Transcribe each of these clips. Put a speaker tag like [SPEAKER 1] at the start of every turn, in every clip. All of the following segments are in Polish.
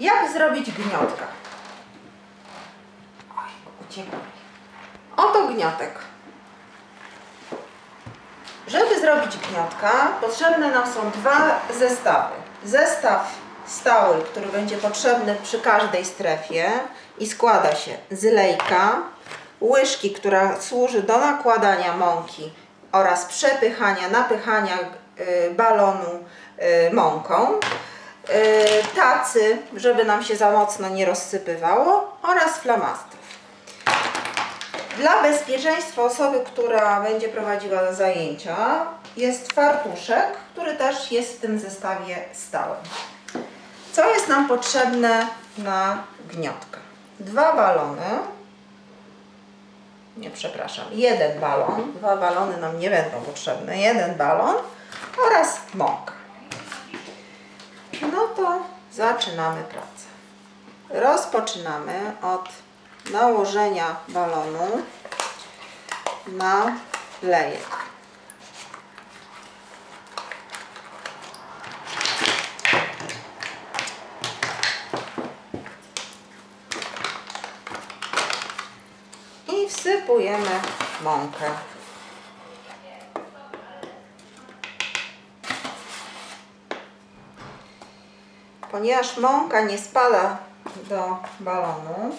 [SPEAKER 1] Jak zrobić gniotka? Oj, uciekł. Oto gniotek. Żeby zrobić gniotka, potrzebne nam są dwa zestawy. Zestaw stały, który będzie potrzebny przy każdej strefie i składa się z lejka, łyżki, która służy do nakładania mąki oraz przepychania, napychania y, balonu y, mąką, tacy, żeby nam się za mocno nie rozsypywało oraz flamastów. Dla bezpieczeństwa osoby, która będzie prowadziła zajęcia, jest fartuszek, który też jest w tym zestawie stałym. Co jest nam potrzebne na gniotkę? Dwa balony, nie przepraszam, jeden balon, dwa balony nam nie będą potrzebne, jeden balon oraz mąka. No to zaczynamy pracę. Rozpoczynamy od nałożenia balonu na lejek. I wsypujemy mąkę. Ponieważ mąka nie spada do balonu,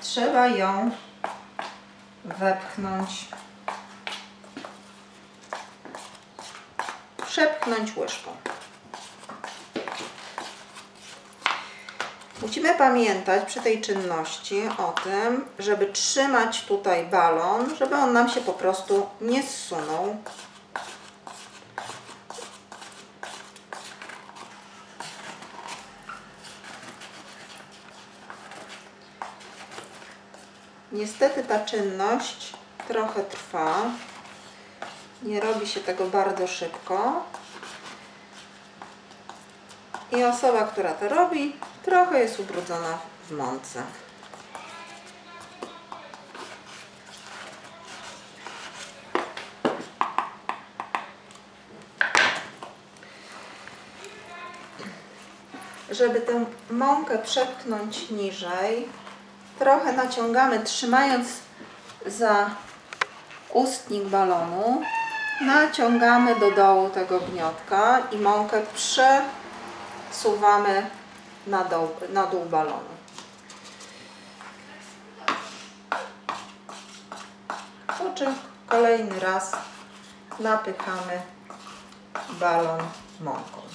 [SPEAKER 1] trzeba ją wepchnąć, przepchnąć łyżką. Musimy pamiętać przy tej czynności o tym, żeby trzymać tutaj balon, żeby on nam się po prostu nie zsunął. Niestety ta czynność trochę trwa. Nie robi się tego bardzo szybko. I osoba, która to robi, trochę jest ubrudzona w mące. Żeby tę mąkę przepchnąć niżej, trochę naciągamy, trzymając za ustnik balonu, naciągamy do dołu tego gniotka i mąkę przesuwamy na dół, na dół balonu. Po czym kolejny raz napychamy balon mąką.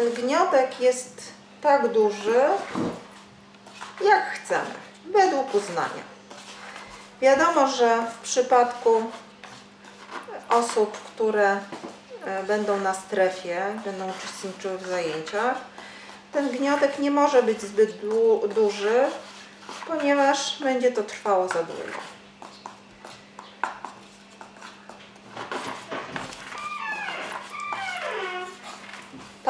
[SPEAKER 1] Ten gniotek jest tak duży, jak chcemy, według uznania. Wiadomo, że w przypadku osób, które e, będą na strefie, będą uczestniczyły w zajęciach, ten gniotek nie może być zbyt du duży, ponieważ będzie to trwało za długo.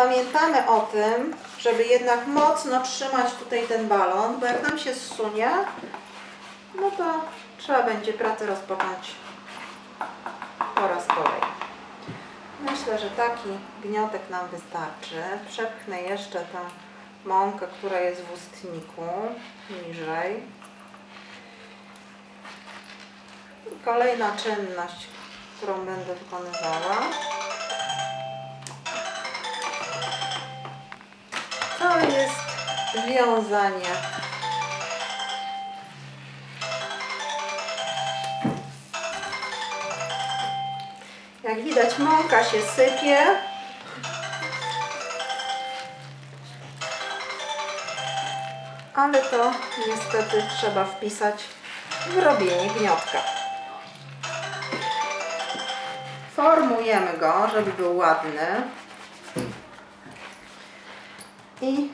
[SPEAKER 1] Pamiętamy o tym, żeby jednak mocno trzymać tutaj ten balon, bo jak nam się zsunie, no to trzeba będzie pracę rozpocząć po raz kolejny. Myślę, że taki gniotek nam wystarczy. Przepchnę jeszcze tę mąkę, która jest w ustniku, niżej. I kolejna czynność, którą będę wykonywała. Wiązanie Jak widać mąka się sypie. Ale to niestety trzeba wpisać w robienie gniotka. Formujemy go, żeby był ładny. I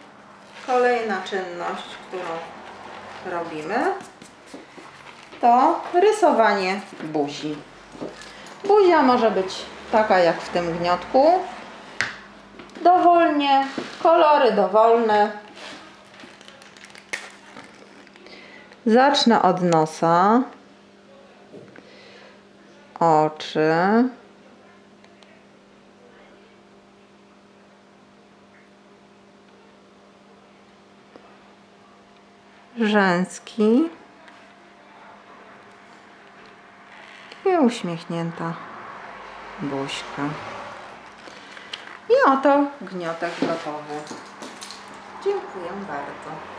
[SPEAKER 1] kolejna czynność, którą robimy, to rysowanie buzi. Buzia może być taka jak w tym gniotku. Dowolnie, kolory dowolne. Zacznę od nosa, oczy, rzęski i uśmiechnięta buźka. I oto gniotek gotowy. Dziękuję bardzo.